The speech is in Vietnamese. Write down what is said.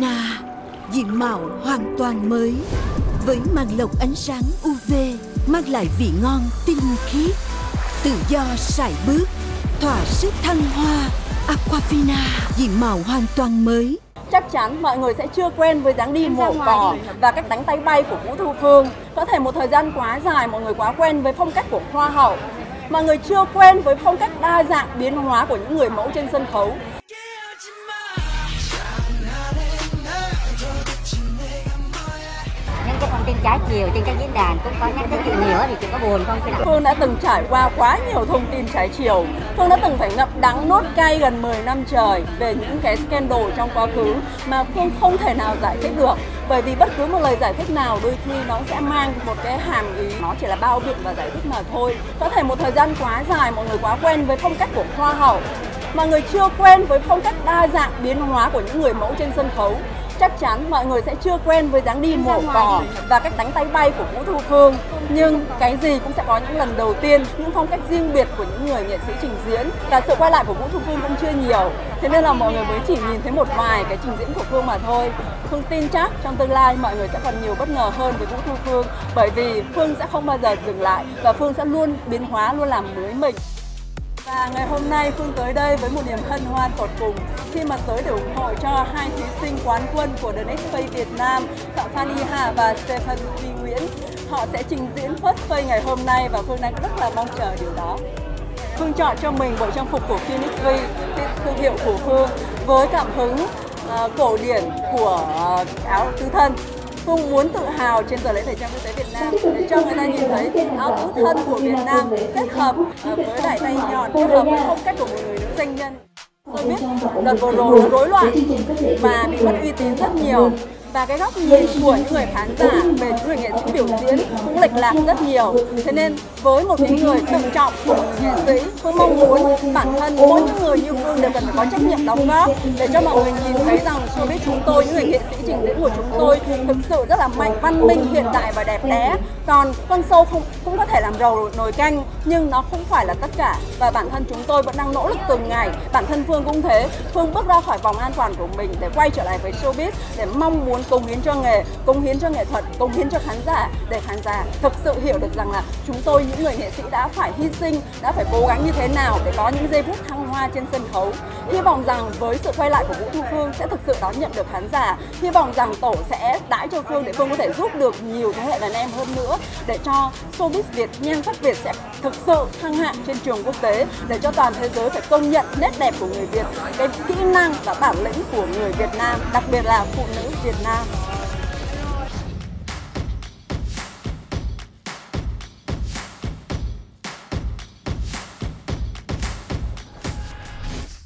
Aquafina diện mạo hoàn toàn mới với màn lọc ánh sáng UV mang lại vị ngon tinh khiết tự do sải bước thỏa sức thăng hoa Aquafina diện mạo hoàn toàn mới chắc chắn mọi người sẽ chưa quen với dáng đi mổ cỏ và cách đánh tay bay của Vũ Thu Phương. Có thể một thời gian quá dài mọi người quá quen với phong cách của Hoa hậu. Mọi người chưa quen với phong cách đa dạng biến hóa của những người mẫu trên sân khấu. Trái chiều trên các diễn đàn cũng có nhắc tới chuyện nhiều thì chị có buồn không chị Phương đã từng trải qua quá nhiều thông tin trái chiều. Phương đã từng phải ngậm đắng nốt cay gần 10 năm trời về những cái scandal trong quá khứ mà Phương không thể nào giải thích được. Bởi vì bất cứ một lời giải thích nào đôi khi nó sẽ mang một cái hàm ý nó chỉ là bao biện và giải thích mà thôi. Có thể một thời gian quá dài, mọi người quá quen với phong cách của hoa hậu mà người chưa quen với phong cách đa dạng biến hóa của những người mẫu trên sân khấu chắc chắn mọi người sẽ chưa quen với dáng đi mổ cỏ và cách đánh tay bay của Vũ Thu Phương. Nhưng cái gì cũng sẽ có những lần đầu tiên những phong cách riêng biệt của những người nghệ sĩ trình diễn. Và sự quay lại của Vũ Thu Phương cũng chưa nhiều. Thế nên là mọi người mới chỉ nhìn thấy một vài cái trình diễn của Phương mà thôi. Phương tin chắc trong tương lai mọi người sẽ còn nhiều bất ngờ hơn với Vũ Thu Phương bởi vì Phương sẽ không bao giờ dừng lại và Phương sẽ luôn biến hóa luôn làm mới mình và ngày hôm nay Phương tới đây với một niềm hân hoan tột cùng khi mà tới để ủng hộ cho hai thí sinh quán quân của The Next Face Việt Nam, Phạm Phan Y Hà và Stephen Duy Nguyễn. Họ sẽ trình diễn First Face ngày hôm nay và Phương đang rất là mong chờ điều đó. Phương chọn cho mình bộ trang phục của Phoenix V, thương hiệu của Phương với cảm hứng uh, cổ điển của uh, áo tứ thân không muốn tự hào trên tờ lễ thời trang quốc tế Việt Nam để cho người ta nhìn thấy áo tứ thân của Việt Nam kết hợp ờ, với đại tay nhọn, kết hợp với phong cách của một người nữ doanh nhân. Tôi biết đợt vừa rồi nó rối loạn và bị mất uy tín rất nhiều và cái góc nhìn của những người khán giả về những người nghệ sĩ biểu diễn cũng lệch lạc rất nhiều. Thế nên với một những người tự trọng của một nghệ sĩ tôi mong muốn bản thân mỗi những người như phương đều cần phải có trách nhiệm đóng góp để cho mọi người nhìn thấy rằng showbiz chúng tôi, những người nghệ sĩ trình diễn của chúng tôi thực sự rất là mạnh, văn minh, hiện đại và đẹp đẽ. Còn con sâu không, cũng có thể làm rầu nồi canh, nhưng nó không phải là tất cả. Và bản thân chúng tôi vẫn đang nỗ lực từng ngày. Bản thân phương cũng thế. Phương bước ra khỏi vòng an toàn của mình để quay trở lại với showbiz, để mong muốn Vâng, cống hiến cho nghề, cống hiến cho nghệ thuật, cống hiến cho khán giả. Để khán giả thực sự hiểu được rằng là chúng tôi, những người nghệ sĩ đã phải hy sinh, đã phải cố gắng như thế nào để có những giây phút thăng hoa trên sân khấu. Hy vọng rằng với sự quay lại của vũ thu phương sẽ thực sự đón nhận được khán giả. Hy vọng rằng tổ sẽ đãi cho phương để phương có thể giúp được nhiều thế hệ đàn em hơn nữa để cho showbiz việt, nhan sắc việt sẽ thực sự thăng hạng trên trường quốc tế, để cho toàn thế giới phải công nhận nét đẹp của người việt, cái kỹ năng và bản lĩnh của người việt nam, đặc biệt là phụ nữ việt nam. 감사합니다.